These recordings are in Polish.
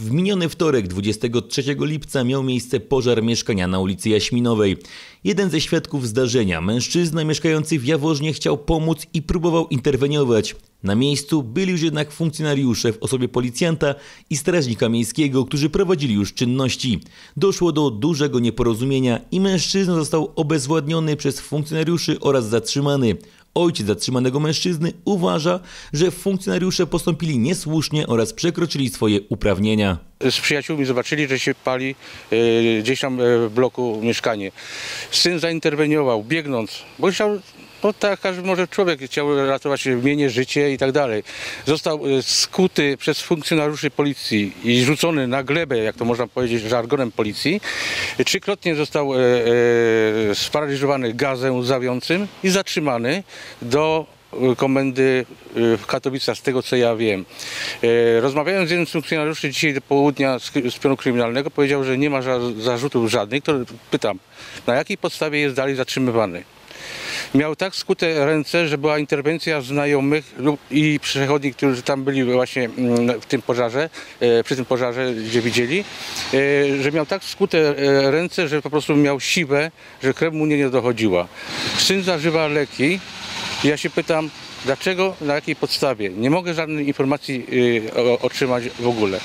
W miniony wtorek, 23 lipca, miał miejsce pożar mieszkania na ulicy Jaśminowej. Jeden ze świadków zdarzenia, mężczyzna mieszkający w Jaworznie, chciał pomóc i próbował interweniować. Na miejscu byli już jednak funkcjonariusze w osobie policjanta i strażnika miejskiego, którzy prowadzili już czynności. Doszło do dużego nieporozumienia i mężczyzna został obezwładniony przez funkcjonariuszy oraz zatrzymany. Ojciec zatrzymanego mężczyzny uważa, że funkcjonariusze postąpili niesłusznie oraz przekroczyli swoje uprawnienia. z przyjaciółmi zobaczyli, że się pali e, gdzieś tam e, w bloku mieszkanie. Syn zainterweniował, biegnąc, bo chciał, no tak każdy może człowiek chciał ratować mienie, życie i tak dalej. Został e, skuty przez funkcjonariuszy policji i rzucony na glebę, jak to można powiedzieć żargonem policji. Trzykrotnie został e, e, sparaliżowany gazem łzawiącym i zatrzymany do e, komendy e, w Katowicach, z tego co ja wiem. Rozmawiając z jednym z funkcjonariuszy dzisiaj do południa z, pionu kryminalnego, powiedział, że nie ma zarzutów żadnych. To pytam, na jakiej podstawie jest dalej zatrzymywany? Miał tak skute ręce, że była interwencja znajomych i przechodni, którzy tam byli właśnie mm, w tym pożarze, e, przy tym pożarze, gdzie widzieli, e, że miał tak skute e, ręce, że po prostu miał siwę, że krew mu nie, nie dochodziła. Syn zażywa leki, ja się pytam, dlaczego, na jakiej podstawie? Nie mogę żadnej informacji otrzymać w ogóle.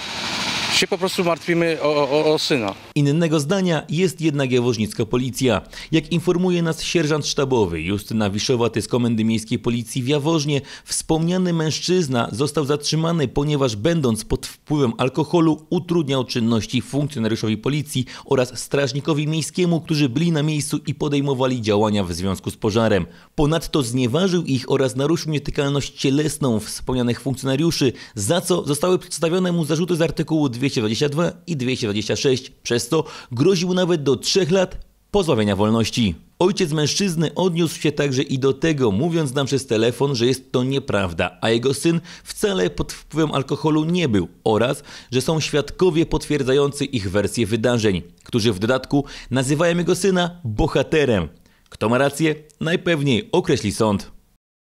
Się po prostu martwimy o, o, o syna. Innego zdania jest jednak jaworznicka policja. Jak informuje nas sierżant sztabowy Justyna Wiszowaty z Komendy Miejskiej Policji w Jaworznie, wspomniany mężczyzna został zatrzymany, ponieważ będąc pod wpływem alkoholu utrudniał czynności funkcjonariuszowi policji oraz strażnikowi miejskiemu, którzy byli na miejscu i podejmowali działania w związku z pożarem. Ponadto znieważył ich oraz naruszył nietykalność cielesną wspomnianych funkcjonariuszy, za co zostały przedstawione mu zarzuty z artykułu 222 i 226, przez co groził nawet do 3 lat pozbawienia wolności. Ojciec mężczyzny odniósł się także i do tego, mówiąc nam przez telefon, że jest to nieprawda, a jego syn wcale pod wpływem alkoholu nie był oraz, że są świadkowie potwierdzający ich wersję wydarzeń, którzy w dodatku nazywają jego syna bohaterem. Kto ma rację? Najpewniej określi sąd.